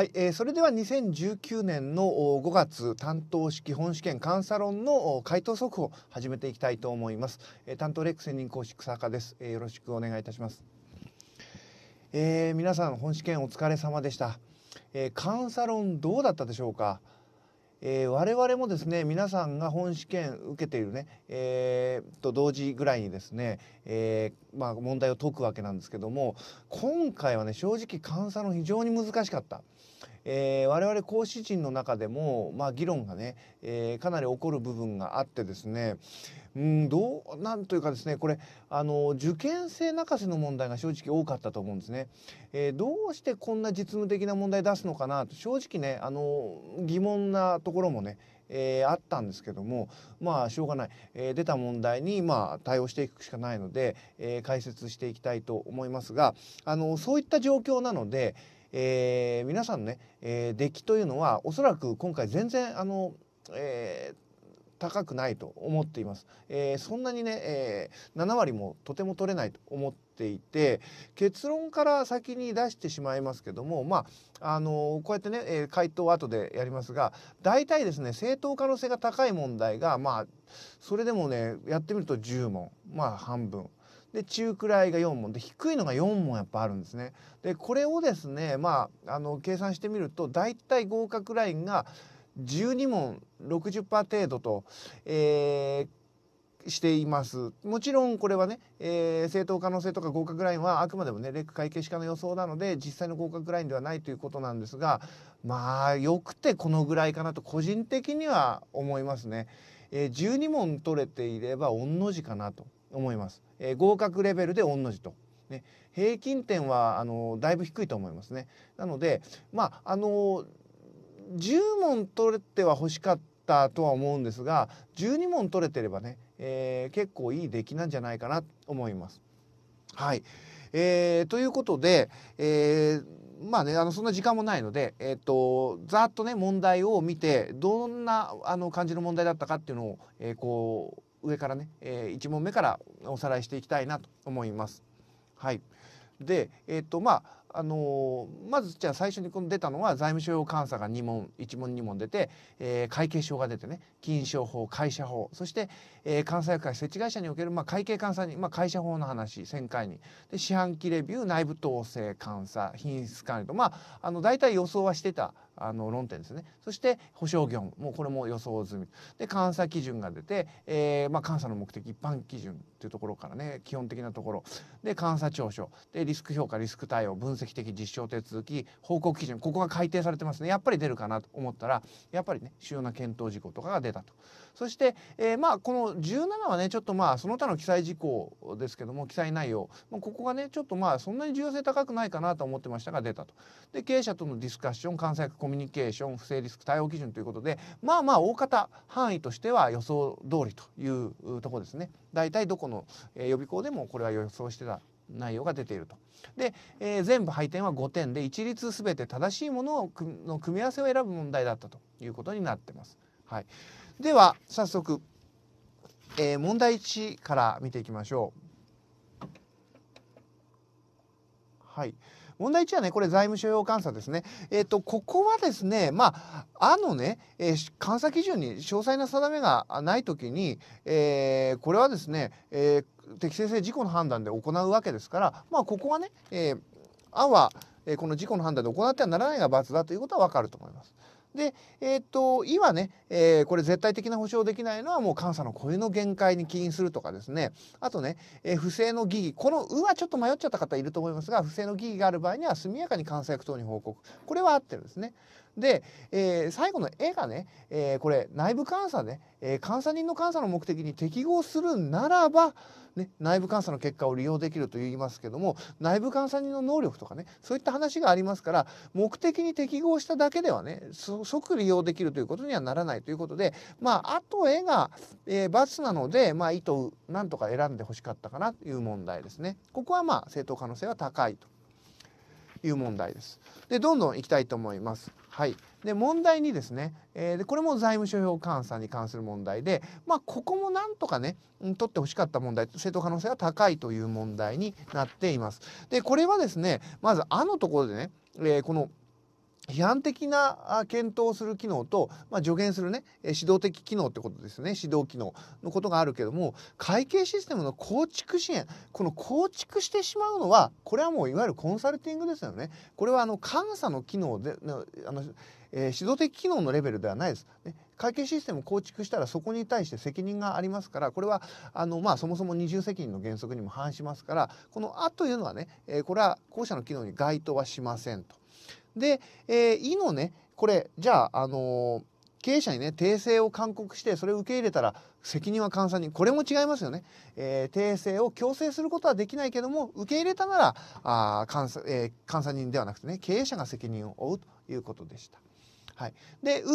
はい、えー、それでは2019年の5月担当式本試験監査論の回答速報を始めていきたいと思います、えー、担当レック専任講師草加です、えー、よろしくお願いいたします、えー、皆さん本試験お疲れ様でした、えー、監査論どうだったでしょうか？えー、我々もですね皆さんが本試験受けているね、えー、と同時ぐらいにですね、えーまあ、問題を解くわけなんですけども今回はね正直監査の非常に難しかった。えー、我々講師陣の中でも、まあ、議論がね、えー、かなり起こる部分があってですねうんどうなんというかですねこれあの受験生泣かせの問題が正直多かったと思うんですね。えー、どうしてこんな実務的な問題出すのかなと正直ねあの疑問なところもねえー、あったんですけどもまあしょうがない、えー、出た問題にまあ対応していくしかないので、えー、解説していきたいと思いますがあのそういった状況なので、えー、皆さんね、えー、出来というのはおそらく今回全然あの、えー、高くないと思っています、えー、そんなにね、えー、7割もとても取れないと思っていて結論から先に出してしまいますけどもまああのこうやってね、え、回答を後でやりますが大体ですね正当可能性が高い問題がまあそれでもねやってみると10問まあ半分。で中くらいが4問で低いのが4問やっぱあるんですね。でこれをですねまああの計算してみると大体合格ラインが12問60%程度と、えー、していますもちろんこれはね、えー、正当可能性とか合格ラインはあくまでもねレック会計士課の予想なので実際の合格ラインではないということなんですがまあよくてこのぐらいかなと個人的には思いますね。えー、12問取れていれば御の字かなと思います。えー、合格レベルで御の字と。ね、平均点はあのだいぶ低いと思いますね。なのでまああの10問取れては欲しかったとは思うんですが12問取れてればね、えー、結構いい出来なんじゃないかなと思います。はい、えー、ということで、えーまあね、あのそんな時間もないので、えーと、ざっとね問題を見てどんなあの感じの問題だったかっていうのを、えー、こう上からね、えー、1問目からおさらいしていきたいなと思います。はい、で、えーとまああのまずじゃあ最初にこの出たのは財務省用監査が2問1問2問出て、えー、会計証が出てね金商法会社法そして、えー、監査役会設置会社における、まあ、会計監査に、まあ、会社法の話1000回にで四半期レビュー内部統制監査品質管理とまああの大体予想はしてたあの論点ですね。そして保証業務。もうこれも予想済み。で監査基準が出て、えーまあ、監査の目的一般基準というところからね基本的なところ。で監査調書。でリスク評価リスク対応分析的実証手続き報告基準。ここが改定されてますね。やっぱり出るかなと思ったらやっぱりね主要な検討事項とかが出たと。そして、えー、まあこの17はねちょっとまあその他の記載事項ですけども記載内容。まあここがねちょっとまあそんなに重要性高くないかなと思ってましたが出たと。で経営者とのディスカッション監査役コミュニケーション不正リスク対応基準ということでまあまあ大方範囲としては予想通りというとこですね。大体どこの予備校でもこれは予想してた内容が出ていると。で、えー、全部配点は5点で一律全て正しいものをの組み合わせを選ぶ問題だったということになってます。はい、では早速、えー、問題1から見ていきましょう。はい。問題1はねこれ財務諸要監査ですね。えっ、ー、とここはですねまああのね、えー、監査基準に詳細な定めがない時に、えー、これはですね、え、適正性事故の判断で行うわけですからまあここはね、えー、案は、え、この事故の判断で行ってはならないが罰だということはわかると思います。で、えー、っと、今ね、えー、これ絶対的な保証できないのはもう監査の声の限界に起因するとかですね、あとね、えー、不正の疑義、この「う」はちょっと迷っちゃった方いると思いますが、不正の疑義がある場合には速やかに監査役等に報告。これは合ってるんですね。で、えー、最後の絵がね、えー、これ内部監査ね、えー、監査人の監査の目的に適合するならば、ね、内部監査の結果を利用できると言いますけども内部監査人の能力とかねそういった話がありますから目的に適合しただけではね即利用できるということにはならないということでまああと絵が、えー、×なので、まあ、意図なんとか選んでほしかったかなという問題ですね。ここはまあ正当可能性は高いという問題です。でどんどんいきたいと思います。はい、で問題にですね、えー、でこれも財務諸表監査に関する問題で、まあ、ここもなんとかね、取ってほしかった問題正当可能性が高いという問題になっています。でこれはですねまず「あ」のところでね、えー、この批判的な検討をする機能と、まあ、助言するね指導的機能ってことですね指導機能のことがあるけども会計システムの構築支援この構築してしまうのはこれはもういわゆるコンサルティングですよねこれはあの監査の機能であの、えー、指導的機能のレベルではないです。ね会計システムを構築したらそこに対して責任がありますからこれはあの、まあ、そもそも二重責任の原則にも反しますからこの「あ」というのはね、えー、これは後者の機能に該当はしませんと。で、えー、「い」のねこれじゃあ、あのー、経営者にね訂正を勧告してそれを受け入れたら責任は監査人これも違いますよね、えー、訂正を強制することはできないけども受け入れたならあ監査、えー、監査人ではなくてね経営者が責任を負うということでした。はい、で、う、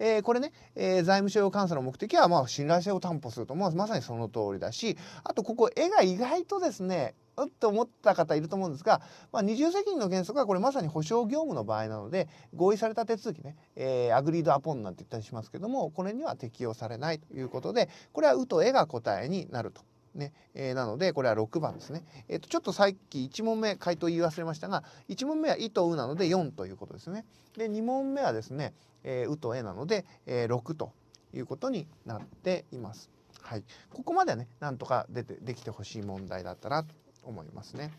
えー、これね、えー、財務省監査の目的は、まあ、信頼性を担保すると、まあ、まさにその通りだし、あと、ここ、絵が意外とですね、うって思った方いると思うんですが、まあ、二重責任の原則はこれまさに保証業務の場合なので合意された手続きね、えー、アグリードアポンなんて言ったりしますけどもこれには適用されないということでこれは「う」と「え」が答えになると。ねえー、なのでこれは6番ですね、えー、とちょっとさっき1問目回答言い忘れましたが1問目は「い」と「う」なので4ということですね。で2問目はですね「えー、う」と「え」なので、えー、6ということになっています。はい、ここまではねなんとか出てできてほしい問題だったなと思いますね。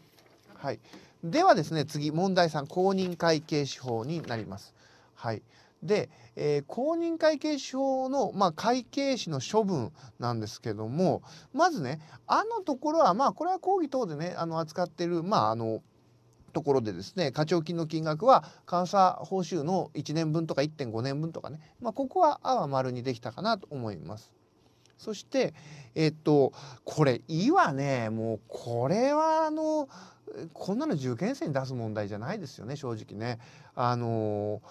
はい、ではですね次問題3公認会計士法になります。はい、で、えー、公認会計士法の、まあ、会計士の処分なんですけどもまずねあのところはまあこれは講義等でねあの扱ってるまああのところでですね課徴金の金額は監査報酬の1年分とか1.5年分とかね、まあ、ここは「あ」は丸にできたかなと思います。そしてえっとこれ「い」はねもうこれはあのこんなの受験生に出す問題じゃないですよね正直ね。あの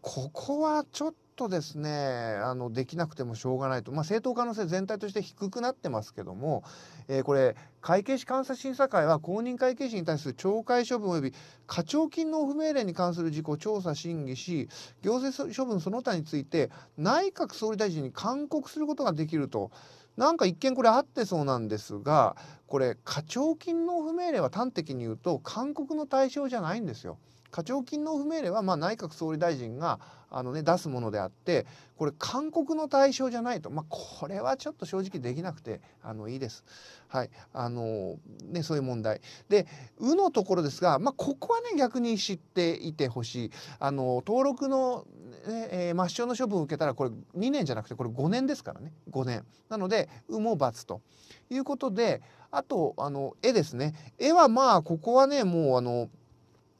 ここはちょっとですねあのできなくてもしょうがないと、まあ、正当可能性全体として低くなってますけども、えー、これ会計士監査審査会は公認会計士に対する懲戒処分及び課徴金納付命令に関する事項調査審議し行政処分その他について内閣総理大臣に勧告することができると。なんか一見これあってそうなんですがこれ課徴金納付命令は端的に言うと勧告の対象じゃないんですよ。課徴金納付命令はま内閣総理大臣があの、ね、出すものであってこれ勧告の対象じゃないと、まあ、これはちょっと正直できなくてあのいいです。はい。あのね、そういう問題。で「う」のところですが、まあ、ここはね逆に知っていてほしい。あの登録の、ねえー、抹消の処分を受けたらこれ2年じゃなくてこれ5年ですからね。5年。なので「う」も×と。いうことであとあの絵ですね。絵はまあここはねもうあの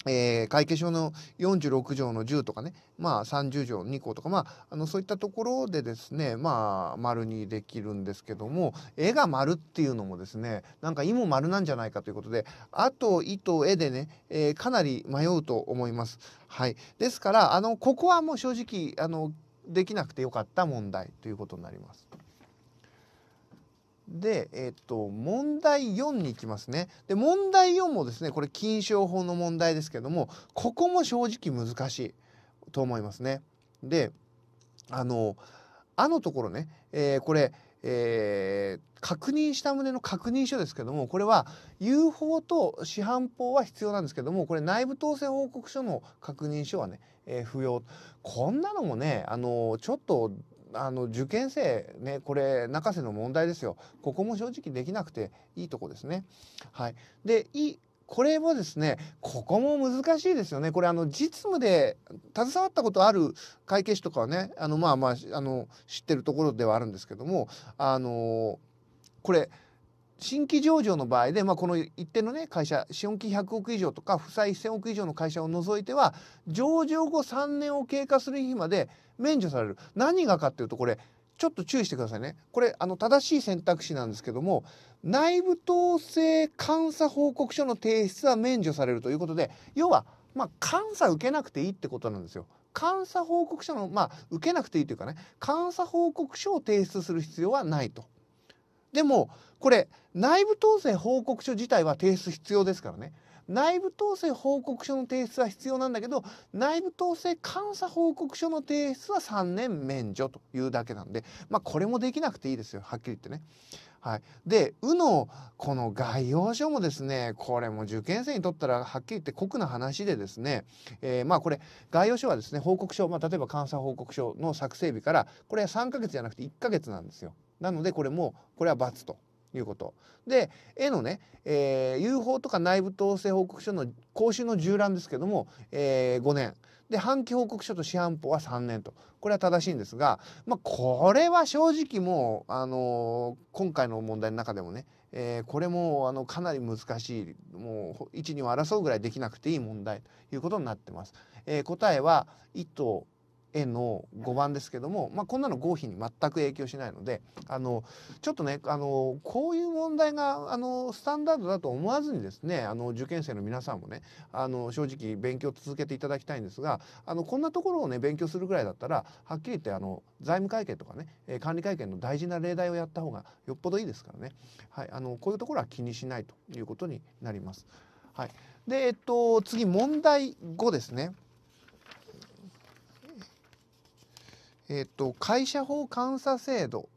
えー、会計書の46条の10とかね、まあ、30条2項とか、まあ、あのそういったところでですね、まあ、丸にできるんですけども。絵が丸っていうのもですね。なんか「い」も丸なんじゃないかということで「あ」と「い」と「絵でね、えー、かなり迷うと思います。はい、ですからあのここはもう正直あのできなくてよかった問題ということになります。で、えっと、問題4に行きますね。で、問題4もですね、これ、金賞法の問題ですけども、ここも正直難しいと思いますね。で、あの、あのところね、えー、これ、えー、確認した旨の確認書ですけどもこれは U 法と市販法は必要なんですけどもこれ内部統制報告書の確認書はね、えー、不要こんなのもねあのちょっとあの受験生ねこれ中瀬の問題ですよ。ここも正直できなくていいとこですね。はい、でいこれもですねここも難しいですよね。これあの実務で携わったことある会計士とかはねあのまあまああの知ってるところではあるんですけどもあのこれ新規上場の場合で、まあ、この一定のね会社資本金100億以上とか負債1000億以上の会社を除いては上場後3年を経過する日まで免除される何がかっていうとこれちょっと注意してくださいねこれあの正しい選択肢なんですけども内部統制監査報告書の提出は免除されるということで要はまあ監査受けなくていいってことなんですよ。監査報告書のまあ受けなくていいというかね監査報告書を提出する必要はないと。でもこれ内部統制報告書自体は提出必要ですからね内部統制報告書の提出は必要なんだけど内部統制監査報告書の提出は3年免除というだけなんでまあこれもできなくていいですよはっきり言ってね。はい、で「う」のこの概要書もですねこれも受験生にとったらはっきり言って酷な話でですね、えー、まあこれ概要書はですね報告書、まあ、例えば監査報告書の作成日からこれは3ヶ月じゃなくて1ヶ月なんですよ。なのでこれもこれは×と。いうこと。で絵のね、えー、UFO とか内部統制報告書の講習の縦覧ですけども、えー、5年で半期報告書と市販法は3年とこれは正しいんですが、まあ、これは正直もう、あのー、今回の問題の中でもね、えー、これもあのかなり難しいもう1、2を争うぐらいできなくていい問題ということになってます。えー、答えは1への5番ですけども、まあ、こんなの合否に全く影響しないのであのちょっとねあのこういう問題があのスタンダードだと思わずにですねあの受験生の皆さんもねあの正直勉強続けていただきたいんですがあのこんなところをね勉強するぐらいだったらはっきり言ってあの財務会計とかね管理会計の大事な例題をやった方がよっぽどいいですからね、はい、あのこういうところは気にしないということになります。はい、でえっと次問題5ですね。えっ、と会社法監査制度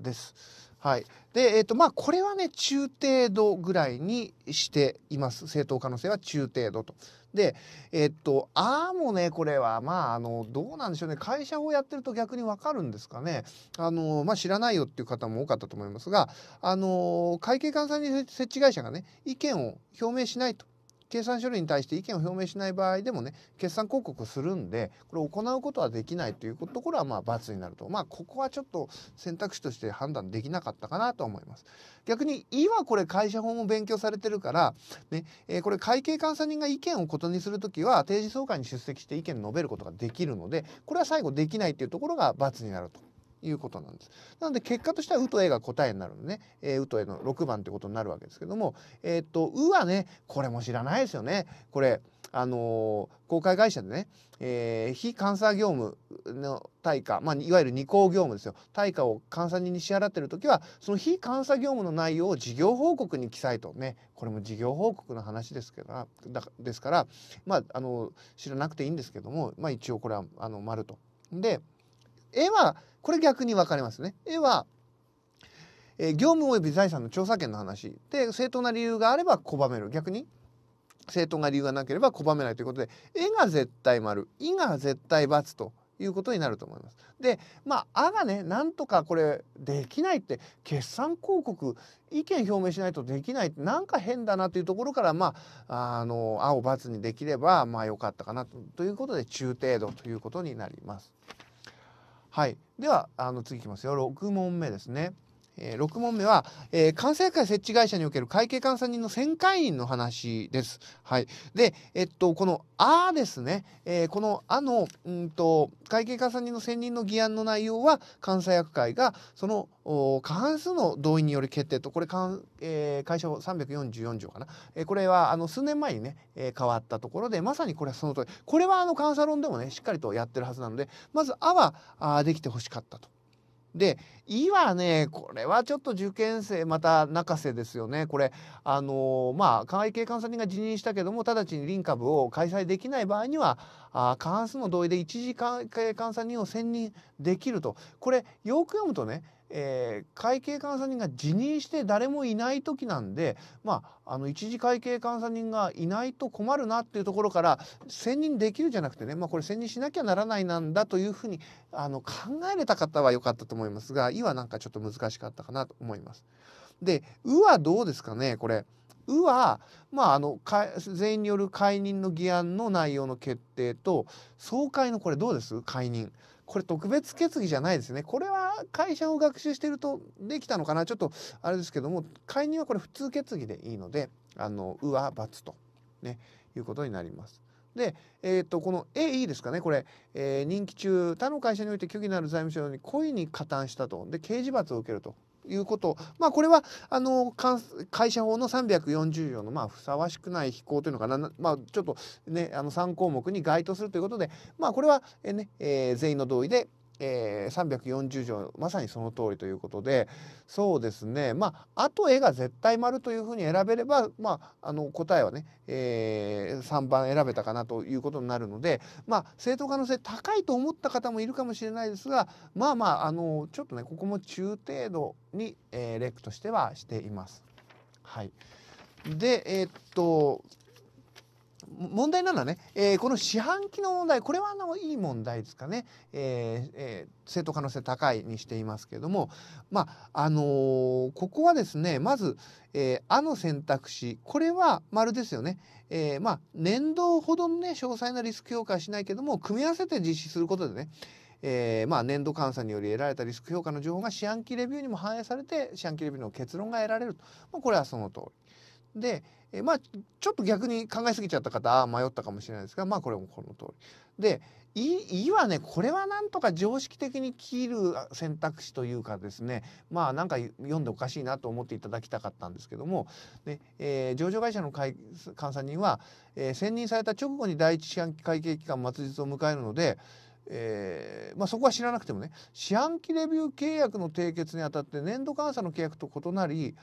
です。はい。で、えっ、と、まあ、これはね、中程度ぐらいにしています。正当可能性は中程度と。で、えっと、ああもね、これは、まあ、あの、どうなんでしょうね。会社をやってると逆にわかるんですかね。あの、まあ、知らないよっていう方も多かったと思いますが、あの、会計監査人設置会社がね、意見を表明しないと。計算書類に対して意見を表明しない場合でもね決算広告するんでこれを行うことはできないというところはまあ罰になるとまあここはちょっと選択肢として判断できなかったかなと思います。逆に「い」はこれ会社法も勉強されてるから、ねえー、これ会計監査人が意見をことにする時は定時総会に出席して意見を述べることができるのでこれは最後できないっていうところが罰になると。いうことなんです。なので結果としては「う」と「え」が答えになるのね「えー、う」と「え」の6番ってことになるわけですけども「えー、っとう」はねこれも知らないですよね。これあのー、公開会社でね、えー、非監査業務の対価、まあ、いわゆる二項業務ですよ対価を監査人に支払ってる時はその非監査業務の内容を事業報告に記載とねこれも事業報告の話ですけどだですからまああの知らなくていいんですけども、まあ、一応これはあの丸と。で絵はこれ逆に分かれますね。絵は、えー、業務及び財産の調査権の話で正当な理由があれば拒める逆に正当な理由がなければ拒めないということで絵が絶対丸「い」が絶対×ということになると思います。でまあ「あ」がねなんとかこれできないって決算広告意見表明しないとできないってなんか変だなというところからまああの「あ」を×にできればまあよかったかなということで中程度ということになります。はい、ではあの次いきますよ6問目ですね。えー、6問目は、えー、監査会設置会社における会計監査人の選会員の話です。はい。で、えっと、この「あ」ですね、えー、この「あの」うんと会計監査人の選任の議案の内容は監査役会がその過半数の同意による決定とこれかん、えー、会社法344条かな、えー、これはあの数年前にね、えー、変わったところでまさにこれはその通りこれはあの監査論でもねしっかりとやってるはずなのでまず「あ」はあできてほしかったと。で「い」はねこれはちょっと受験生また中瀬ですよね。これあのまあ会計監査人が辞任したけども直ちに臨株を開催できない場合にはあ過半数の同意で一時会計監査人を選任できると。これよく読むとねえー、会計監査人が辞任して誰もいない時なんで、まあ、あの一次会計監査人がいないと困るなっていうところから選任できるじゃなくてね、まあ、これ選任しなきゃならないなんだというふうにあの考えれた方は良かったと思いますが「い」はなんかちょっと難しかったかなと思います。で「う」はどうですかねこれ。うは、まあ、あの全員による解任の議案の内容の決定と総会のこれどうです？解任これ特別決議じゃないですね。これは会社を学習してるとできたのかな？ちょっとあれですけども解任はこれ普通決議でいいのであの「う」は「×」と、ね、いうことになります。で、えー、とこの A いいですかね？これ、えー、任期中他の会社において虚偽のある財務省に故意に加担したと。で刑事罰を受けると。いうこと。まあこれはあの会社法の340条のまあふさわしくない非行というのかな。まあちょっとねあの3項目に該当するということでまあこれはえね、えー、全員の同意でえー、340条まさにその通りということでそうですねまああと絵が絶対丸というふうに選べれば、まあ、あの答えはね、えー、3番選べたかなということになるのでまあ正当可能性高いと思った方もいるかもしれないですがまあまああのちょっとねここも中程度に、えー、レックとしてはしています。はい、でえー、っと問題なのはね、えー、この四半期の問題これはあのいい問題ですかね、えーえー、正当可能性高いにしていますけれどもまああのー、ここはですねまず「えー、あ」の選択肢これは丸ですよね。えー、まあ年度ほどのね詳細なリスク評価はしないけども組み合わせて実施することでねえー、まあ年度監査により得られたリスク評価の情報が四半期レビューにも反映されて四半期レビューの結論が得られると、まあ、これはその通り。で、えまあちょっと逆に考えすぎちゃった方迷ったかもしれないですがまあこれもこの通り。で「い」いはね。これはなんとか常識的に切る選択肢というかですね。まあなんか読んでおかしいなと思っていただきたかったんですけども、ねえー、上場会社の監査人は、えー、選任された直後に第一四半期会計期間末日を迎えるのでえーまあ、そこは知らなくてもね四半期レビュー契約の締結にあたって年度監査の契約と異なり、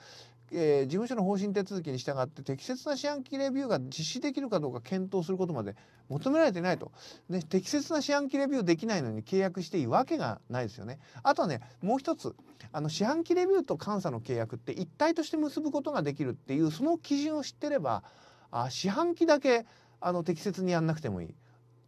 えー、事務所の方針手続きに従って適切な四半期レビューが実施できるかどうか検討することまで求められてないと、ね、適切な四半期レビューできないのに契約していいわけがないですよね。あとはねもう一つあの四半期レビューと監査の契約って一体として結ぶことができるっていうその基準を知ってればあ四半期だけあの適切にやんなくてもいい。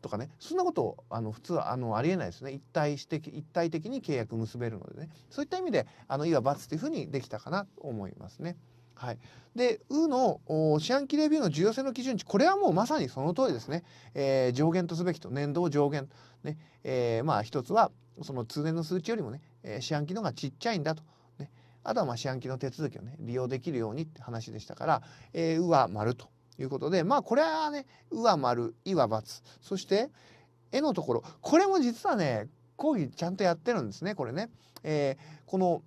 とかねそんなことあの普通はあのありえないですね。一体して一体的に契約結べるのでね。そういった意味であのいわば×というふうにできたかなと思いますね。はい、で「う」の四半期レビューの重要性の基準値。これはもうまさにその通りですね、えー、上限とすべきと。年度を上限、ね。えー、まあ一つはその通年の数値よりもね、えー、四半期のがちっちゃいんだと、ね、あとはまあ四半期の手続きをね利用できるようにって話でしたから「えー、う」は丸と。いうことでまあこれはね「う」は丸「い」は×そして「え」のところこれも実はね講義ちゃんとやってるんですねこれね。えー、この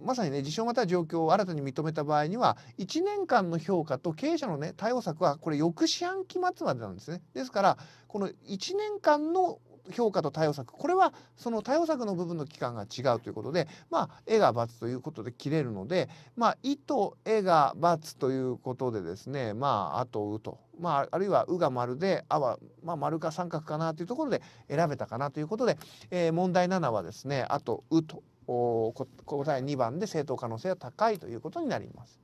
まさにね事象または状況を新たに認めた場合には1年間の評価と経営者のね対応策はこれ翌四半期末までなんですね。ですからこの1年間の評価と対応策これはその対応策の部分の期間が違うということでまあ絵が×ということで切れるのでまあ「い」と「絵」が×ということでですねまあ「あ」と「う」と。まあ、あるいは「う」が丸で「あ」は、まあ、丸か三角かなというところで選べたかなということで、えー、問題7はですね「あ」と「う」と答え2番で正当可能性が高いということになります。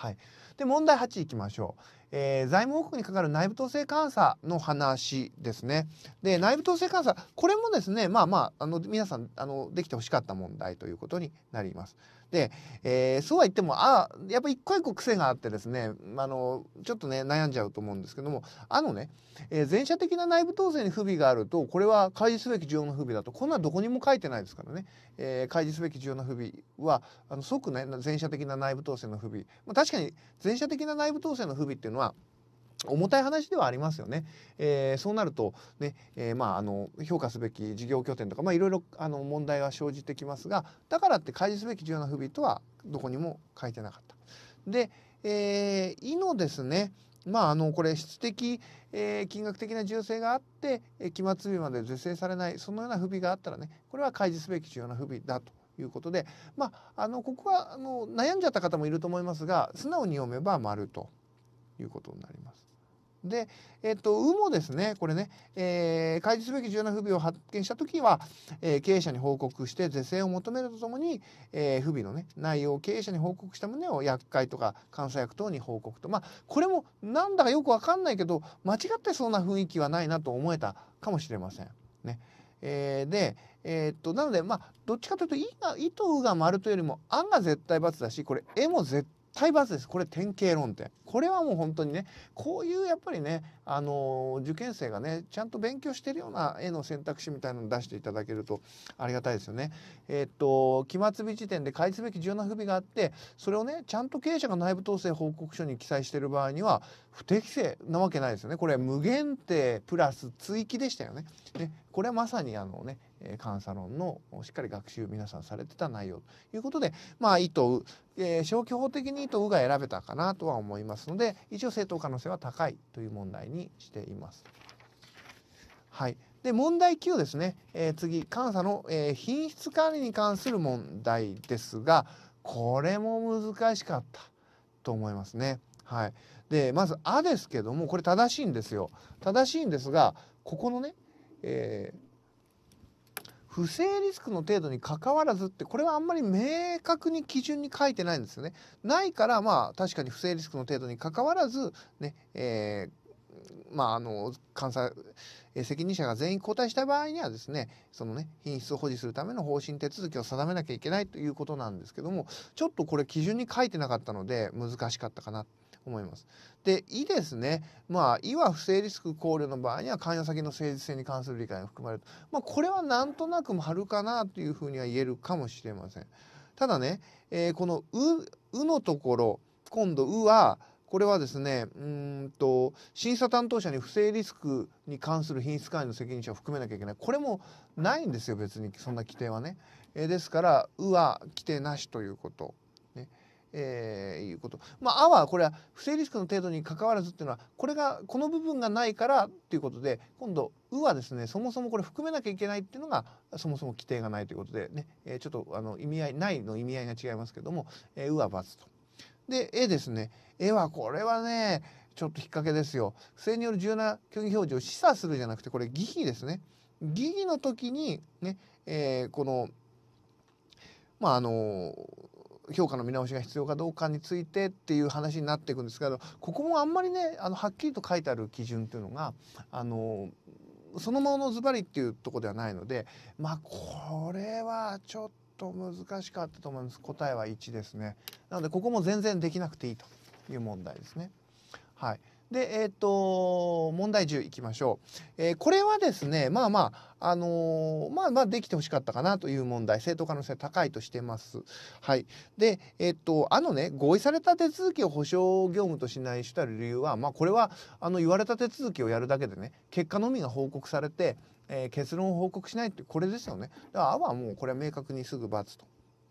はい、で問題8いきましょう。えー、財務報告にかかる内部統制監査の話ですね。で内部統制監査これもですねまあまああの皆さんあのできてほしかった問題ということになります。で、えー、そうは言ってもあやっぱ一個一個癖があってですねあのちょっとね悩んじゃうと思うんですけどもあのね、えー、前者的な内部統制に不備があるとこれは開示すべき重要な不備だとこんなどこにも書いてないですからね、えー、開示すべき重要な不備はあの即ね前者的な内部統制の不備、まあ、確かに前者的な内部統制の不備っていうのは重たい話ではありますよね。えー、そうなるとね、えー、まああの評価すべき事業拠点とかまあいろいろあの問題が生じてきますが、だからって開示すべき重要な不備とはどこにも書いてなかった。で、えー、いのですね。まああのこれ質的、えー、金額的な重要性があって、えー、期末日まで是正されないそのような不備があったらね、これは開示すべき重要な不備だと。いうことでまああのここはあの悩んじゃった方もいると思いますが素直に読めば丸ということになります。で、えっと、うもですね、これね、えー、開示すべき重要な不備を発見したときは、えー、経営者に報告して是正を求めるとともに、えー、不備のね、内容を経営者に報告した旨を厄介とか監査役等に報告と。まあ、これもなんだかよくわかんないけど、間違ってそうな雰囲気はないなと思えたかもしれません。ね。えー、で、えー、っと、なので、まあ、どっちかというと、いが、いとうが丸というよりも、あが絶対×だし、これ、えも絶対罰ですこれ典型論点これはもう本当にねこういうやっぱりねあの受験生がねちゃんと勉強してるような絵の選択肢みたいなのを出していただけるとありがたいですよね。え、っと期末日時点で開示すべき重要な不備があってそれをねちゃんと経営者が内部統制報告書に記載している場合には不適正なわけないですよね。これ無限定プラス追記でしたよね。ねこれはまさにあのねえ、監査論のしっかり学習皆さんされてた内容ということでまあ意図、えー、消去法的に意図が選べたかなとは思いますので一応正当可能性は高いという問題にしています。はい、で問題9ですね、えー、次監査の、えー、品質管理に関する問題ですがこれも難しかったと思いますね。はい、でまず「あ」ですけどもこれ正しいんですよ。正しいんですがここのね、えー、不正リスクの程度にかかわらずってこれはあんまり明確に基準に書いてないんですよね。ないからまあ確かに不正リスクの程度にかかわらずね、えー、まあ、あの監査責任者が全員交代した場合にはですねそのね品質を保持するための方針手続きを定めなきゃいけないということなんですけどもちょっとこれ基準に書いてなかったので難しかったかな思います。で「い」ですねまあ「い」は不正リスク考慮の場合には関与先の誠実性に関する理解が含まれるまあ、これはなんとなく丸かなというふうには言えるかもしれません。ただね、えー、この「う」うのところ今度「う」は「これはですねうんと審査担当者に不正リスクに関する品質管理の責任者を含めなきゃいけないこれもないんですよ別にそんな規定はね。え、ですから「う」は規定なしということ。えー、いうこと。まあ、あはこれは不正リスクの程度に関わらずっていうのはこれがこの部分がないからっていうことで今度「う」はですねそもそもこれ含めなきゃいけないっていうのがそもそも規定がないということでね、えー、ちょっとあの意味合いないの意味合いが違いますけども「えー、う」は×と。で絵ですね絵はこれはねちょっと引っ掛けですよ不正による重要な虚偽表示を示唆するじゃなくてこれ疑義ですね疑義の時にね、えー、このまああの評価の見直しが必要かどうかについてっていう話になっていくんですけどここもあんまりねあのはっきりと書いてある基準っていうのがあのそのものズバリっていうとこではないのでまあこれはちょっと難しかったと思います。答えは1ですね。なのでここも全然できなくていいという問題ですね。はい。でえっ、ー、と問題10いきましょう、えー、これはですねまあまああのー、まあまあできてほしかったかなという問題正当可能性高いとしてますはいでえっ、とあのね合意された手続きを保証業務としない主たる理由はまあこれはあの言われた手続きをやるだけでね結果のみが報告されてえ、結論を報告しないってこれですよね。だから「あ」はもうこれは明確にすぐ×と。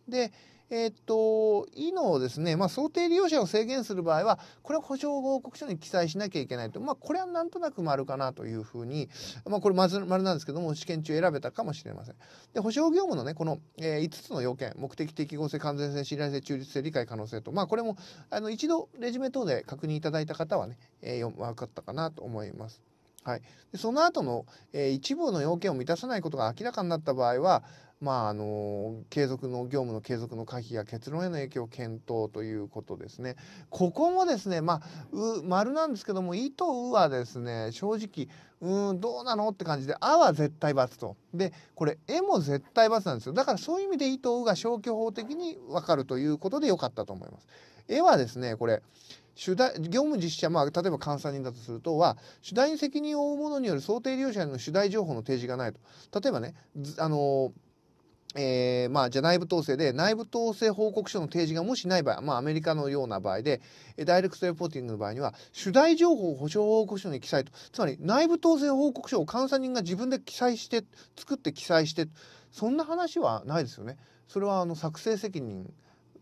でえー、っと「い」のですね、まあ、想定利用者を制限する場合はこれは保証報告書に記載しなきゃいけないと、まあ、これはなんとなく丸かなというふうに、まあ、これ丸なんですけども試験中選べたかもしれません。で保証業務のねこの、えー、5つの要件目的適合性完全性信頼性中立性理解可能性とまあこれもあの一度レジュメ等で確認いただいた方はね、えー、分かったかなと思います。はい、でその後の、えー、一部の要件を満たさないことが明らかになった場合は、まああの継続の業務の継続の可否や結論への影響を検討ということですね。ここもですね、まあ、う丸なんですけども「い」と「う」はですね正直うんどうなのって感じで「あ」は絶対×と。でこれ「え」も絶対×なんですよ。だからそういう意味で「い」と「う」が消去法的に分かるということでよかったと思います。絵はですねこれ主題業務実施者、まあ、例えば監査人だとするとは主題に責任を負う者による想定利用者への主題情報の提示がないと例えばねあのえー、まあじゃあ内部統制で内部統制報告書の提示がもしない場合、まあ、アメリカのような場合でダイレクトレポーティングの場合には主題情報保証報告書に記載とつまり内部統制報告書を監査人が自分で記載して作って記載してそんな話はないですよね。それはあの作成責任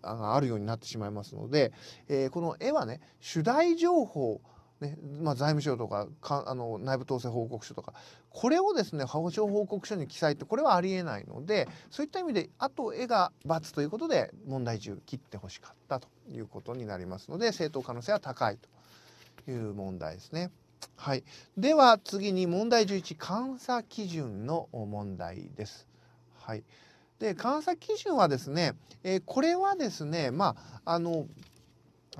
があるようになってしまいますので、えー、この絵はね主題情報ねまあ、財務省とかかあの内部統制報告書とかこれをですね保証報告書に記載ってこれはありえないのでそういった意味であと絵が×ということで問題中切ってほしかったということになりますので正当可能性は高いという問題ですね。はい、では次に問題11監査基準の問題です。はい、で監査基準はですね、えー、これはですねまああの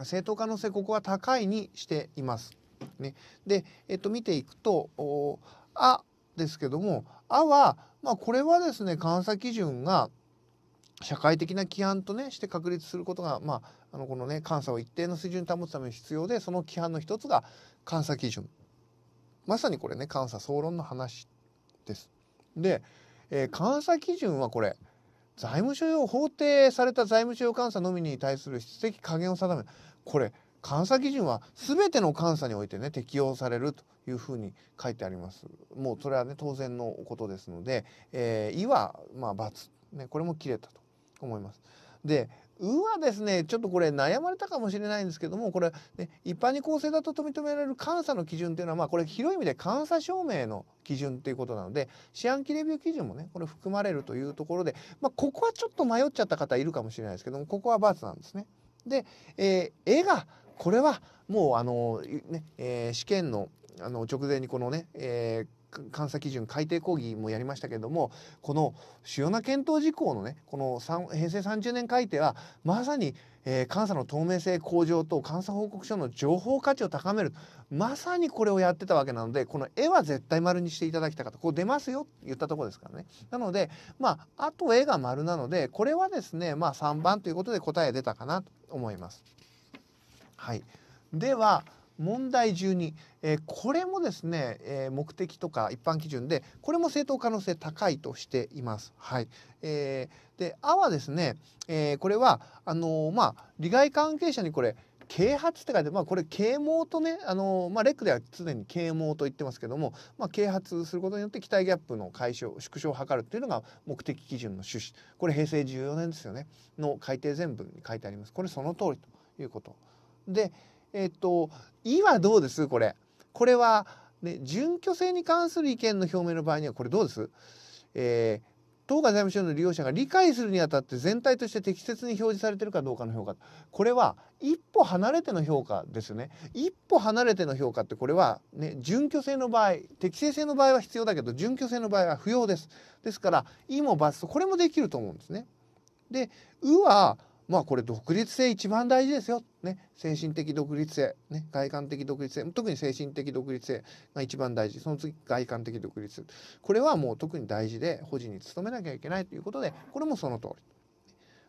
正当可能性ここは高いにしています。ね、で、えっと、見ていくと「あ」ですけども「あ」は、まあ、これはですね監査基準が社会的な規範とねして確立することが、まあ、あのこのね監査を一定の水準に保つために必要でその規範の一つが監査基準まさにこれね監査総論の話です。で、えー、監査基準はこれ財務省法定された財務諸要監査のみに対する質的加減を定めこれ監査基準は全ての監査においてね適用されるというふうに書いてありますもうそれはね当然のことですので「えー、い」はまあ×、ね、これも切れたと思います。でうはですねちょっとこれ悩まれたかもしれないんですけどもこれ、ね、一般に公正だと認められる監査の基準っていうのはまあこれ広い意味で監査証明の基準っていうことなので四半期レビュー基準もねこれ含まれるというところで、まあ、ここはちょっと迷っちゃった方いるかもしれないですけどもここは×なんですね。で、えー、絵がこれはもうあの、ねえー、試験のあの直前にこのね、えー、監査基準改定講義もやりましたけれどもこの主要な検討事項のねこの平成30年改定はまさに、えー、監査の透明性向上と監査報告書の情報価値を高める。まさにこれをやってたわけなのでこの絵は絶対丸にしていただきたかった。こう出ますよって言ったところですからね。なのでまああと絵が丸なのでこれはですねまあ3番ということで答え出たかなと思います。はい、では問題12、えー、これもですね、えー、目的とか一般基準でこれも正当可能性高いとしています。はい。えー、で「あ」はですね、えー、これはあのー、まあ利害関係者にこれ啓発って書いて、まあ、これ啓蒙とねあの、まあ、レックでは常に啓蒙と言ってますけども、まあ、啓発することによって期待ギャップの解消縮小を図るっていうのが目的基準の趣旨。これ平成14年ですよね。の改定全文に書いてあります。これその通りということ。でえっと「い」はどうです？これ。これは、ね、準拠性に関する意見の表明の場合にはこれどうです、えー当該財務省の利用者が理解するにあたって全体として適切に表示されているかどうかの評価。これは一歩離れての評価ですよね。一歩離れての評価ってこれはね準拠性の場合適正性の場合は必要だけど準拠性の場合は不要です。ですから「い」も「×」とこれもできると思うんですね。で「う」はまあこれ独立性一番大事ですよ、ね、精神的独立性、ね、外観的独立性。特に精神的独立性が一番大事。その次外観的独立。これはもう特に大事で保持に努めなきゃいけないということでこれもその通り。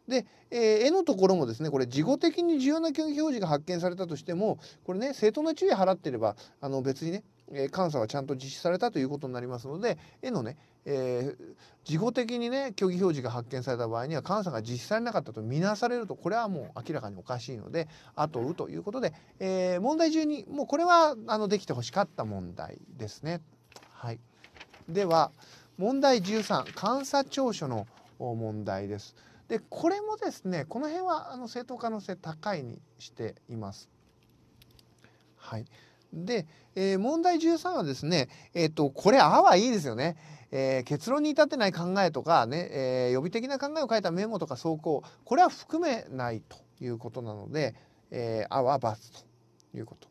で、えー、絵のところもですねこれ事後的に重要な競技表示が発見されたとしてもこれね正当な注意払ってればあの別にねえ、監査はちゃんと実施されたということになりますので絵のね、えー、事後的にね虚偽表示が発見された場合には監査が実施されなかったとみなされるとこれはもう明らかにおかしいので後追うということで、えー、問題中にもうこれはあのできてほしかった問題ですね。はい、では問題13監査調書の問題です。でこれもですねこの辺はあの正当可能性高いにしています。はい、で、えー、問題13はですね、えーと、これ「あ」はいいですよね。えー、結論に至ってない考えとかね、え、予備的な考えを書いたメモとか草稿これは含めないということなので「え、あ」は×ということ。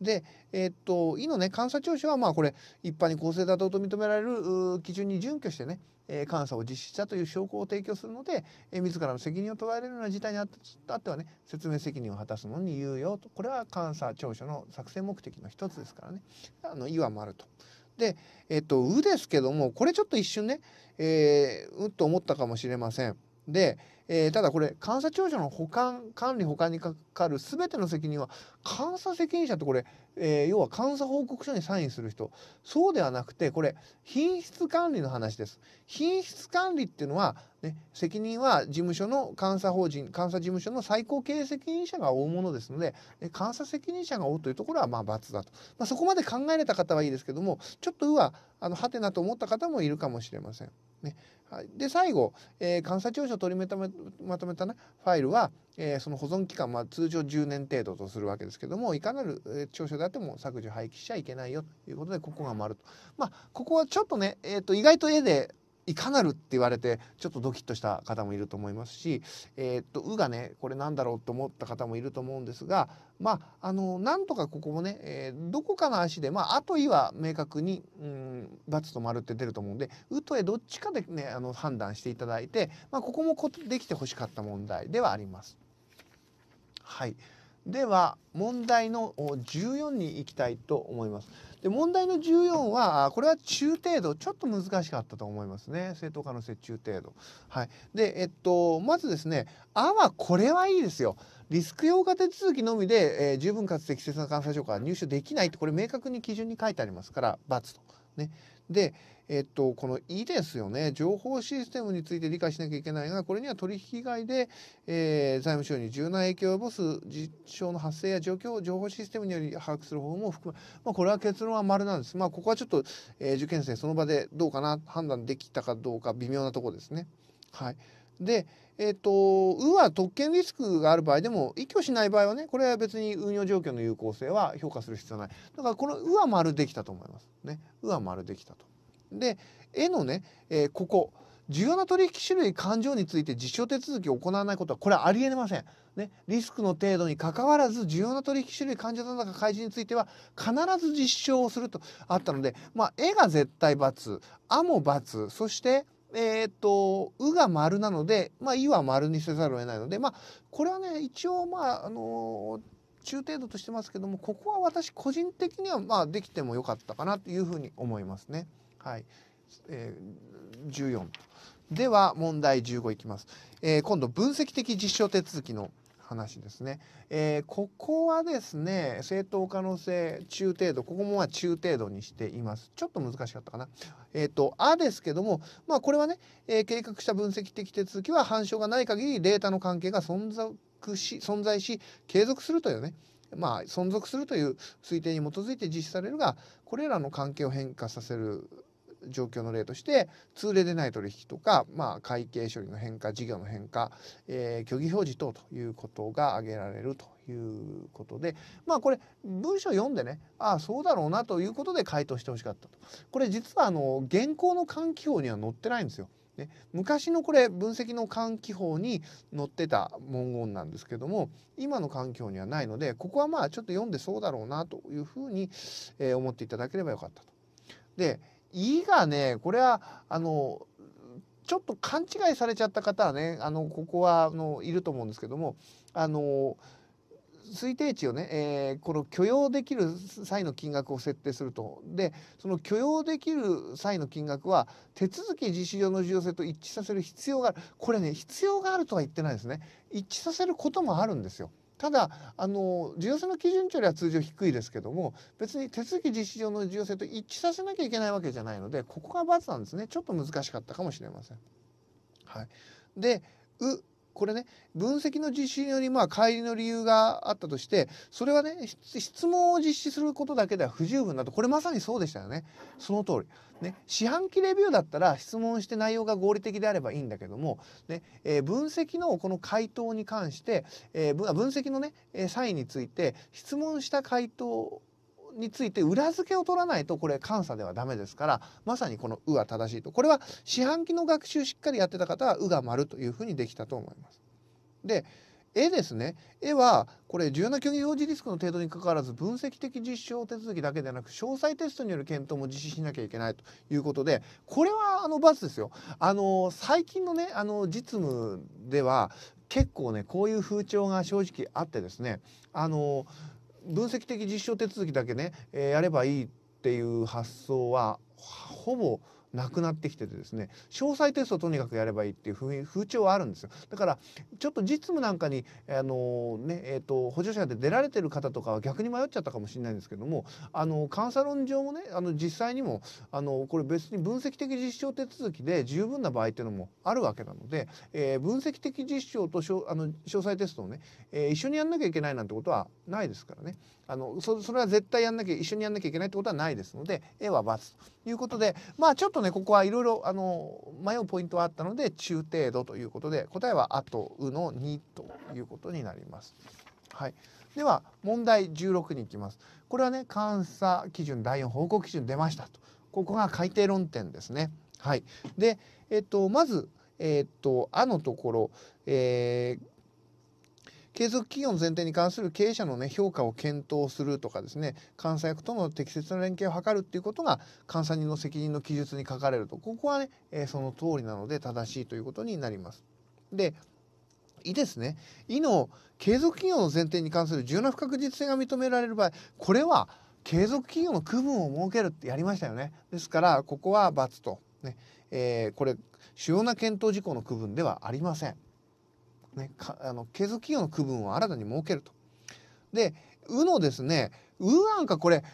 で、えー、っと、いのね、監査調書は、まあ、これ、一般に公正だと認められる基準に準拠してね、えー、監査を実施したという証拠を提供するので、えー、自らの責任を問われるような事態にあってはね、説明責任を果たすのに有用と。これは監査調書の作成目的の一つですからね。あの、いわもあると。で、えっと、うですけども、これちょっと一瞬ね、えー、うっと思ったかもしれません。で、えー、ただこれ監査庁舎の保管管理保管にかかる全ての責任は監査責任者ってこれ、えー、要は監査報告書にサインする人。そうではなくてこれ品質管理の話です。品質管理っていうのは、ね、責任は事務所の監査法人監査事務所の最高経営責任者が負うものですので監査責任者が負うというところはまあ罰だと、まあ、そこまで考えれた方はいいですけどもちょっとうはあのはてなと思った方もいるかもしれません。ね、で最後、えー、監査調書を取りまとめまとめた、ね、ファイルは、えー、その保存期間、まあ、通常10年程度とするわけですけどもいかなる、えー、調書であっても削除廃棄しちゃいけないよということでここが丸と。まあここはちょっとね、えーと意外と絵でいかなるって言われてちょっとドキッとした方もいると思いますし「えー、っとう」がねこれなんだろうと思った方もいると思うんですがまああのなんとかここもね、えー、どこかの足でまあ「あ」と「い」は明確に「うん×」と「丸」って出ると思うんで「う」と「え」どっちかでねあの判断していただいて、まあ、ここもできてほしかった問題ではあります。はいでは問題の14に行きたいと思います。で問題の14はこれは中程度ちょっと難しかったと思いますね正当化の折中程度。はい、でえっとまずですね「あ」はこれはいいですよ。リスク評価手続きのみで、えー、十分かつ適切な監査書が入手できないってこれ明確に基準に書いてありますから×と。ね、で、えっと、この「い」ですよね情報システムについて理解しなきゃいけないがこれには取引以外で、えー、財務省に重大影響を及ぼす実証の発生や状況を情報システムにより把握する方法も含め、まあ、これは結論は丸なんです。まあ、ここはちょっと、えー、受験生その場でどうかな判断できたかどうか微妙なところですね。はいで、えーと、うは特権リスクがある場合でも依拠しない場合はねこれは別に運用状況の有効性は評価する必要ないだからこの「う」は丸できたと思います。ね「う」は丸できたと。で「え」のね、えー、ここ重要な取引種類勘定について実証手続きを行わないことはこれはありえません。ね、リスクの程度にかかわらず重要な取引種類勘定残高開示については必ず実証をするとあったので、まあ、絵が絶対×「あ」も×そして「えっ、と、うが丸なので、まあ、いは丸にせざるを得ないので、まあ、これはね、一応、まあ、あの中程度としてますけども、ここは私個人的には、まあ、できてもよかったかなというふうに思いますね。はい。えー、14。では、問題15いきます。えー、今度、分析的実証手続きの話ですね。えー、ここはですね正当可能性中程度ここもまあ中程度にしています。ちょっと難しかったかな。えっ、ー、と「あ」ですけどもまあこれはね、えー、計画した分析的手続きは反証がない限りデータの関係が存続し存在し継続するというねまあ存続するという推定に基づいて実施されるがこれらの関係を変化させる状況の例として通例でない取引とか、まあ、会計処理の変化事業の変化、えー、虚偽表示等ということが挙げられるということでまあこれ文章読んでねああそうだろうなということで回答してほしかったと。これ実はあの現行の換気法には載ってないんですよ。ね、昔のこれ分析の換気法に載ってた文言なんですけども今の環境にはないのでここはまあちょっと読んでそうだろうなというふうに、えー、思っていただければよかったと。で「い」がねこれはあのちょっと勘違いされちゃった方はねあのここはあのいると思うんですけどもあの推定値をね、えー、この許容できる際の金額を設定すると。でその許容できる際の金額は手続き実施上の重要性と一致させる必要がある。これね必要があるとは言ってないですね。一致させることもあるんですよ。ただあの重要性の基準値よりは通常低いですけども別に手続き実施上の需要性と一致させなきゃいけないわけじゃないのでここが×なんですねちょっと難しかったかもしれません。はい、で「う」これね分析の実施によりまあ乖離の理由があったとしてそれはね質問を実施することだけでは不十分だとこれまさにそうでしたよねその通り。ね、四半期レビューだったら質問して内容が合理的であればいいんだけども、ねえー、分析のこの回答に関して、えー、分析のね際について質問した回答について裏付けを取らないとこれ監査ではダメですからまさにこの「う」は正しいとこれは四半期の学習しっかりやってた方は「う」が丸というふうにできたと思います。で絵ですね絵はこれ重要な競技表示リスクの程度にかかわらず分析的実証手続きだけでなく詳細テストによる検討も実施しなきゃいけないということでこれはあの罰ですよ。あの最近のねあの実務では結構ねこういう風潮が正直あってですねあの分析的実証手続きだけね、えー、やればいいっていう発想はほぼなくなってきててですね詳細テストをとにかくやればいいっていう風潮はあるんですよ。だからちょっと実務なんかにあの、ねえーと、補助者で出られてる方とかは逆に迷っちゃったかもしれないんですけどもあの監査論上もねあの実際にもあのこれ別に分析的実証手続きで十分な場合っていうのもあるわけなので、えー、分析的実証とあの詳細テストをね、えー、一緒にやんなきゃいけないなんてことはないですからね。あのそそれは絶対やんなきゃ一緒にやんなきゃいけないってことはないですので A は×ということでまあちょっとねここはいろいろあの迷うポイントはあったので中程度ということで答えは「あ」と「う」の2ということになります。はい、では問題16に行きます。これはね監査基準第4報告基準出ましたと。ここが改定論点ですね。はい、で、えっと、まず、えっと「あ」のところ、えー、継続企業の前提に関する経営者の、ね、評価を検討するとかですね監査役との適切な連携を図るっていうことが監査人の責任の記述に書かれるとここはね、えー、その通りなので正しいということになります。で「い」ですね「い」の継続企業の前提に関する重要な不確実性が認められる場合これは継続企業の区分を設けるってやりましたよね。ですからここは×と、ねえー、これ主要な検討事項の区分ではありません。ね、あの継続企業の区分を新たに設けると。で「う」のですね「う」なんかこれ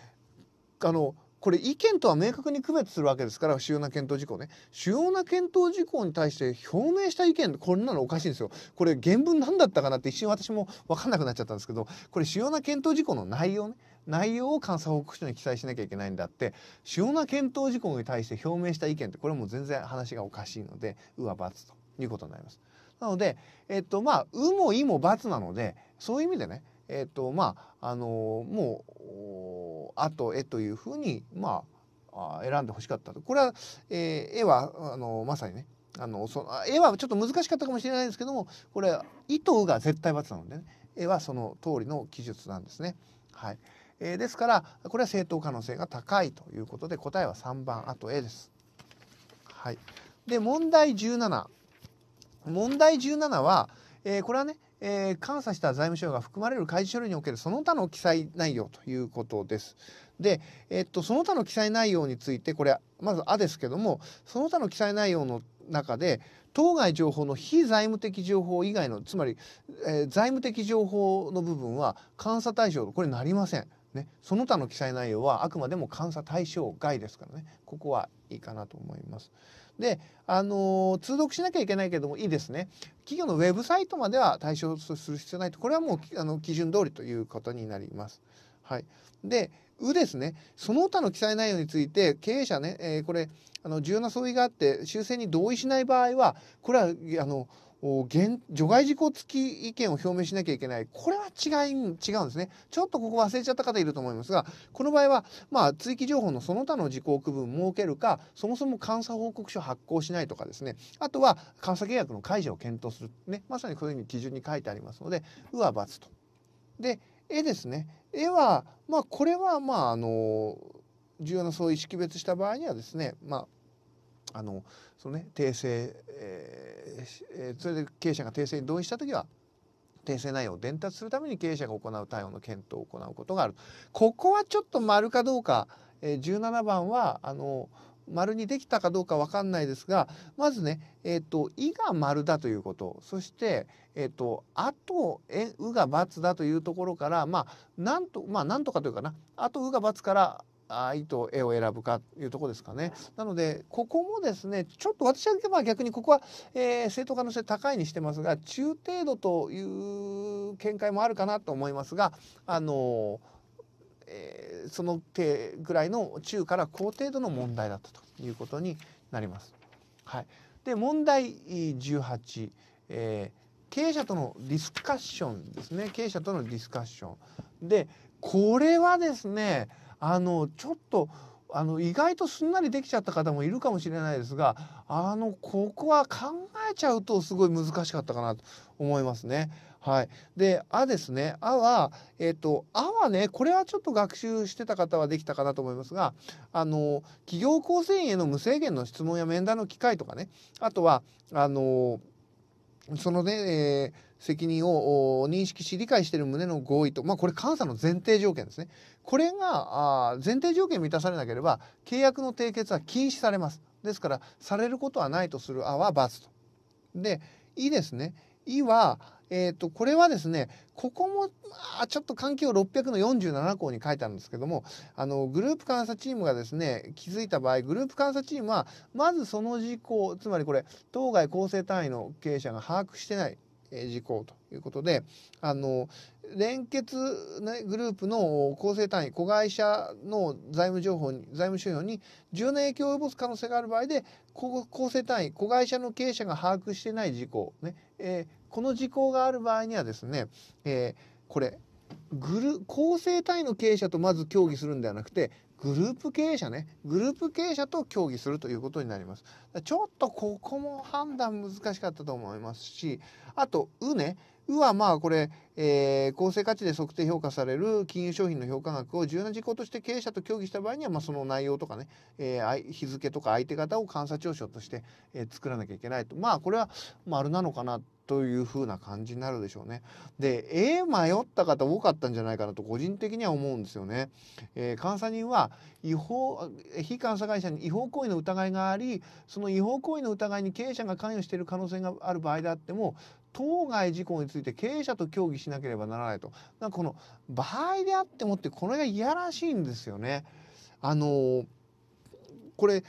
あのこれ意見とは明確に区別するわけですから主要な検討事項ね主要な検討事項に対して表明した意見こんなのおかしいんですよこれ原文何だったかなって一瞬私も分かんなくなっちゃったんですけどこれ主要な検討事項の内容ね内容を監査報告書に記載しなきゃいけないんだって主要な検討事項に対して表明した意見ってこれも全然話がおかしいので「う」は×ということになります。なので、えっとまあ「う」も「い」も「罰」なのでそういう意味でねえっとまああのもう「あ」と「え」というふうにまあ選んでほしかったとこれは、えー、絵はあのまさにねあのそ絵はちょっと難しかったかもしれないんですけどもこれ「い」と「う」が絶対罰なのでね絵はその通りの記述なんですね。はいえー、ですからこれは正当可能性が高いということで答えは3番あと A です。はい、で問題17問題17は、えー、これはね、えー、監査した財務省が含まれる開示書類におけるその他の記載内容ということです。で、えっと、その他の記載内容についてこれまず「あ」ですけどもその他の記載内容の中で当該情報の非財務的情報以外のつまり、えー、財務的情報の部分は監査対象これなりません。ね、その他の記載内容はあくまでも監査対象外ですからねここはいいかなと思います。であの通読しなきゃいけないけどもいいですね。企業のウェブサイトまでは対象とする必要ないと。これはもうあの基準通りということになります。はい、で「う」ですね。その他の記載内容について経営者ね、えー、これあの重要な相違があって修正に同意しない場合はこれはあの除外事項付き意見を表明しなきゃいけない。これは違い違うんですね。ちょっとここ忘れちゃった方いると思いますがこの場合はまあ追記情報のその他の事項区分設けるかそもそも監査報告書発行しないとかですね。あとは監査契約の解除を検討する。ね。まさにこういうふうに基準に書いてありますので「う」は×と。で絵ですね。絵はまあこれはまああの重要なそう意識別した場合にはですねまああのそのね訂正、えー、えそれで経営者が訂正に同意した時は訂正内容を伝達するために経営者が行う対応の検討を行うことがある。ここはちょっと丸かどうか、えー、17番はあの丸にできたかどうか分かんないですがまずね「えーと、い」が丸だということ。そして「えーと、あと「え」「う」が×だというところからまあなんとまあなんとかというかな「あと」「う」が×からあ意と絵を選ぶかというとこですかね。なのでここもですねちょっと私はまあ逆にここは、えー、正当可能性高いにしてますが中程度という見解もあるかなと思いますがあの、えー、その手ぐらいの中から高程度の問題だったということになります。はい、で問題18、えー、経営者とのディスカッションですね経営者とのディスカッションでこれはですねあのちょっとあの意外とすんなりできちゃった方もいるかもしれないですがあのここは考えちゃうとすごい難しかったかなと思いますね。はい、で「あ」ですね「あ」はえっ、と「あ」はねこれはちょっと学習してた方はできたかなと思いますがあの企業構成員への無制限の質問や面談の機会とかねあとはあのそのね、えー責任を認識し理解している旨の合意と、まあ、これ監査の前提条件ですね。これがあ前提条件満たされなければ契約の締結は禁止されます。ですからされることはないとする「あ」は×と。で「い」ですね「い」はえーと、これはですねここもまあちょっと環境600の47項に書いてあるんですけどもあのグループ監査チームがですね気づいた場合グループ監査チームはまずその事項つまりこれ当該構成単位の経営者が把握してない。事項ということであの連結、ね、グループの構成単位子会社の財務情報に財務諸表に重要な影響を及ぼす可能性がある場合で構成単位子会社の経営者が把握してない事項、ねえー、この事項がある場合にはですね、えー、これグル構成単位の経営者とまず協議するんではなくてグループ経営者ね。グループ経営者と協議するということになります。ちょっとここも判断難しかったと思いますしあと「う」ね「う」はまあこれ、えー、公正価値で測定評価される金融商品の評価額を重要な事項として経営者と協議した場合には、まあ、その内容とかね、えー、日付とか相手方を監査調書として、えー、作らなきゃいけないとまあこれは丸なのかなというふうな感じになるでしょうね。で、えー、迷った方多かったんじゃないかなと個人的には思うんですよね。えー、監査人は違法非監査会社に違法行為の疑いがありその違法行為の疑いに経営者が関与している可能性がある場合であっても当該事項について経営者と協議しなければならないと。なんかこの場合であってもってこれがいやらしいんですよね。あのこれ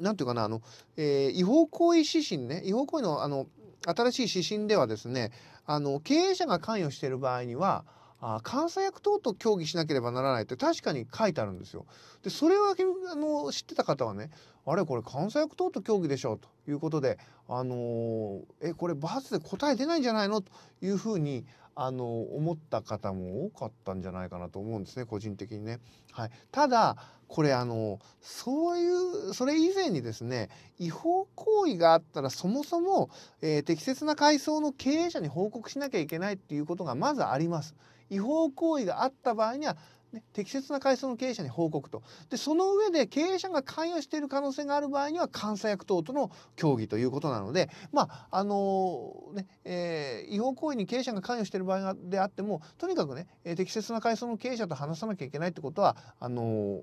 なんていうかなあの、えー、違法行為指針ね違法行為のあの新しい指針ではですねあの経営者が関与している場合にはあ監査役等と協議しなければならないって確かに書いてあるんですよ。でそれはあの知ってた方はねあれこれ監査役等と協議でしょうということであのえこれ罰で答え出ないんじゃないの？というふうにあの思った方も多かったんじゃないかなと思うんですね個人的にね。はい、ただこれあのそういうそれ以前にですね違法行為があったらそもそも、えー、適切な階層の経営者に報告しなきゃいけないっていうことがまずあります。違法行為があった場合にはね、適切な階層の経営者に報告とでその上で経営者が関与している可能性がある場合には監査役等との協議ということなのでまああのね、えー、違法行為に経営者が関与している場合であってもとにかくね適切な階層の経営者と話さなきゃいけないってことはあの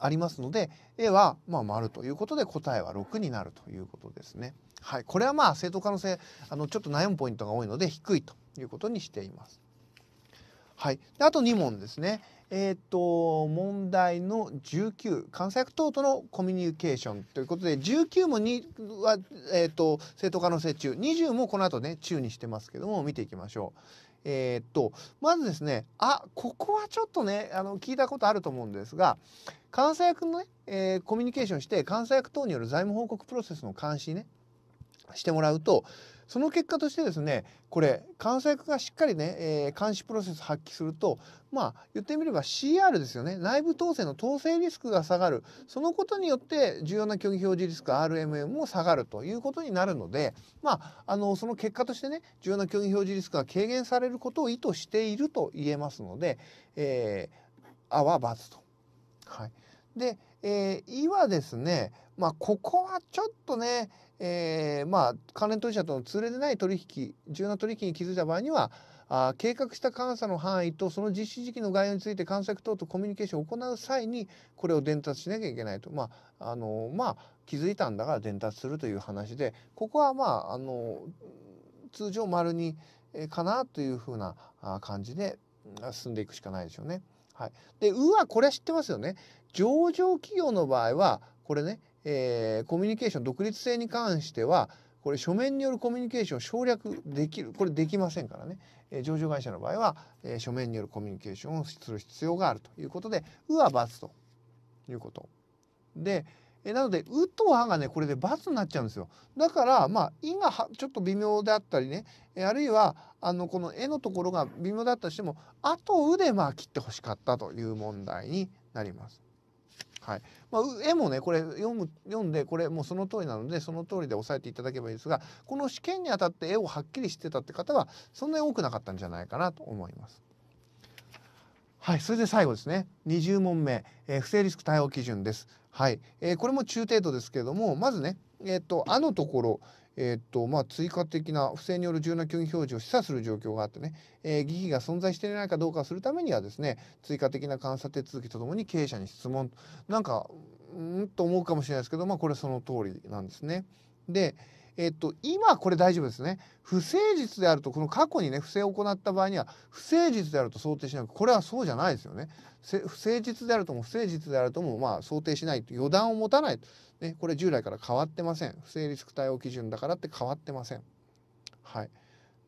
ありますので A はまあ丸ということで答えは6になるということですね。はい、これはまあ正当可能性あのちょっと悩むポイントが多いので低いということにしています。はい、であと2問ですね。えーと、問題の19関西役等とのコミュニケーションということで19も2は、えーと、正当可能性中20もこの後ね中にしてますけども見ていきましょう。えー、っとまずですねあここはちょっとねあの聞いたことあると思うんですが関西役のね、えー、コミュニケーションして関西役等による財務報告プロセスの監視ねしてもらうとその結果としてですねこれ関西役がしっかりね、えー、監視プロセス発揮するとまあ言ってみれば CR ですよね。内部統制の統制リスクが下がる。そのことによって重要な虚偽表示リスク RMM も下がるということになるのでまああのその結果としてね重要な虚偽表示リスクが軽減されることを意図していると言えますので「えー、あ」は×と。はい、で、えー、「い」はですねまあここはちょっとねえー、まあ関連取引者との通例でない取引重要な取引に気づいた場合にはあ計画した監査の範囲とその実施時期の概要について監査等とコミュニケーションを行う際にこれを伝達しなきゃいけないとまああのまあ気づいたんだから伝達するという話でここはまああの通常丸にかなというふうな感じで進んでいくしかないでしょうね。はい、で「う」はこれは知ってますよね。上場企業の場合はこれねえー、コミュニケーション独立性に関してはこれ書面によるコミュニケーションを省略できるこれできませんからね、えー、上場会社の場合は、えー、書面によるコミュニケーションをする必要があるということで「う」は×ということ。で、えー、なので「う」と「は」がねこれで×になっちゃうんですよ。だからまあ「い」がちょっと微妙であったりね、え、あるいはあのこの「絵のところが微妙だったとしても「あ」と「う」でまあ切ってほしかったという問題になります。はいまあ、絵もねこれ読む読んでこれもうその通りなのでその通りで押さえていただければいいですがこの試験にあたって絵をはっきりしてたって方はそんなに多くなかったんじゃないかなと思います。はい、それで最後ですね。20問目、えー、不正リスク対応基準です。はい、えー、これも中程度ですけれども、まずね、えっ、ー、と、あのところ、えー、っとまあ、追加的な不正による重要な競技表示を示唆する状況があってね、えー、疑義が存在していないかどうかをするためにはですね追加的な監査手続きとともに経営者に質問なんかうんと思うかもしれないですけど、まあ、これその通りなんですね。で、えっと、今これ大丈夫ですね。不誠実であるとこの過去にね不正を行った場合には不誠実であると想定しないこれはそうじゃないですよね。不誠実であるとも不誠実であるともまあ想定しないと予断を持たないね、これ従来から変わってません不正リスク対応基準だからって変わってません。はい、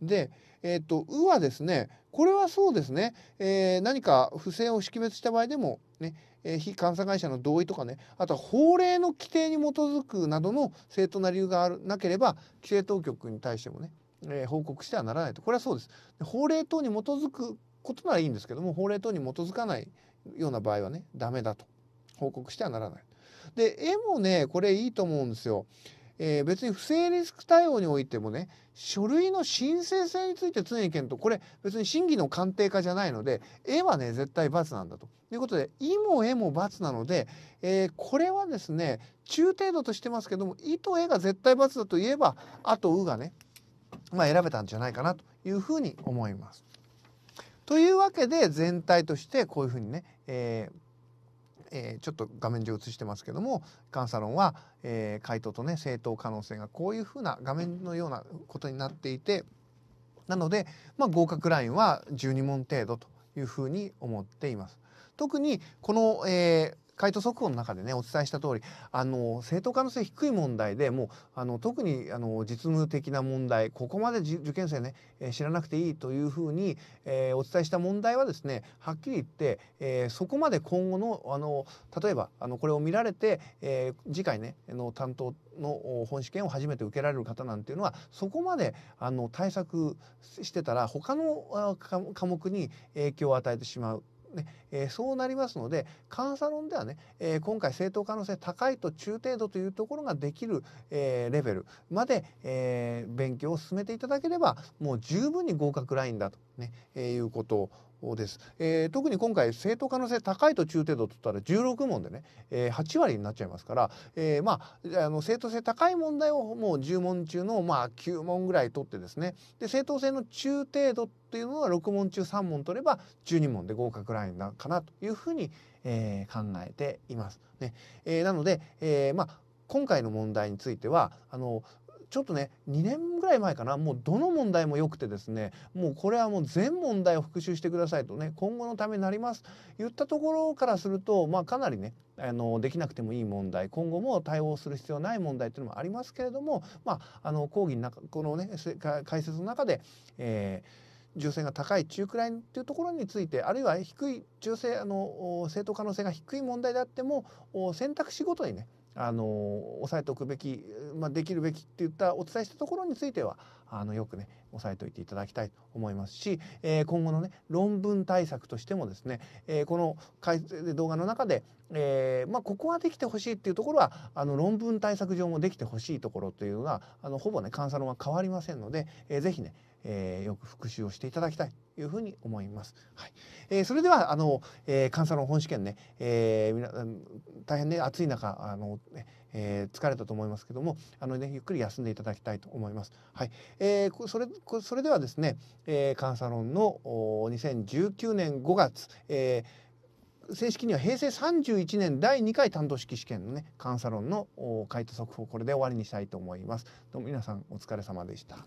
で、えーと、「う」はですねこれはそうですね、えー、何か不正を識別した場合でもね、え、非監査会社の同意とかねあとは法令の規定に基づくなどの正当な理由があるなければ規制当局に対してもね、えー、報告してはならないとこれはそうです。法令等に基づくことならいいんですけども法令等に基づかないような場合はねダメだと報告してはならない。で絵もねこれいいと思うんですよ。えー、別に不正リスク対応においてもね書類の申請性について常に検討これ別に審議の鑑定家じゃないので絵はね絶対×なんだということで「い」も「絵」も×なので、えー、これはですね中程度としてますけども「い」と「絵」が絶対×だと言えば「あ」と「う」がね、まあ、選べたんじゃないかなというふうに思います。というわけで全体としてこういうふうにね、えーえー、ちょっと画面上映してますけども監査論は、えー、回答とね正当可能性がこういうふうな画面のようなことになっていてなので、まあ、合格ラインは12問程度というふうに思っています。特にこの、えー回答速報の中でねお伝えした通りあの正当可能性低い問題でもうあの特にあの実務的な問題ここまで受験生ね、えー、知らなくていいというふうに、えー、お伝えした問題はですねはっきり言って、えー、そこまで今後のあの例えばあのこれを見られて、えー、次回ねの担当の本試験を初めて受けられる方なんていうのはそこまであの対策してたら他の科目に影響を与えてしまう。ねえー、そうなりますので監査論ではね、えー、今回正当可能性高いと中程度というところができる、えー、レベルまで、えー、勉強を進めていただければもう十分に合格ラインだとね、えー、いうことをです、えー、特に今回正当可能性高いと中程度とったら16問でね、えー、8割になっちゃいますから、えー、まああの正当性高い問題をもう10問中のまあ9問ぐらい取ってですね。で正当性の中程度っていうのは6問中3問取れば12問で合格ラインかなというふうに、えー、考えています。ね。えー、なので、えー、まあ今回の問題についてはあのちょっとね2年ぐらい前かな。もうどの問題もよくてですねもうこれはもう全問題を復習してくださいとね今後のためになります。言ったところからするとまあかなりねあのできなくてもいい問題今後も対応する必要ない問題というのもありますけれどもまああの講義の中このね解説の中で、えー重性が高い中くらいというところについてあるいは低い重性あの正当可能性が低い問題であっても選択肢ごとにねあの押さえておくべき、まあ、できるべきっていったお伝えしたところについてはあのよくね押さえておいていただきたいと思いますし、えー、今後のね論文対策としてもですね、えー、この動画の中で、えーまあ、ここはできてほしいっていうところはあの論文対策上もできてほしいところというのがあのほぼね監査論は変わりませんので、えー、ぜひねえー、よく復習をしていただきたいというふうに思います。はいえー、それではあの、えー、監査の本試験ね、えー、大変ね暑い中あの、えー、疲れたと思いますけどもあのねゆっくり休んでいただきたいと思います。はい、えー、それそれではですね、えー、監査論の2019年5月、えー、正式には平成31年第2回担当式試験のね監査論の回答速報これで終わりにしたいと思います。どうも皆さんお疲れ様でした。